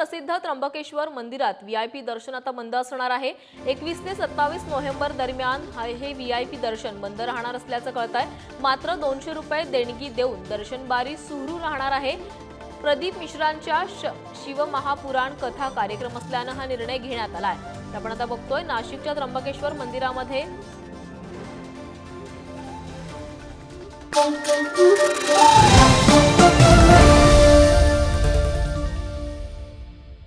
प्रसिद्ध त्र्यंबकेश्वर मंदिरात V I P दर्शन आता बंद असणार आहे. एकवीस ते सत्तावीस नोव्हेंबर दरम्यान हे व्ही आय पी दर्शन बंद राहणार असल्याचं कळत आहे मात्र दोनशे रुपये देणगी देऊन दर्शनबारी सुरू राहणार आहे. प्रदीप मिश्रांच्या श- शिवमहापुराण कथा कार्यक्रम असल्यानं हा निर्णय घेण्यात आला आहे आपण आता बघतोय नाशिकच्या त्र्यंबकेश्वर मंदिरामध्ये Thank you.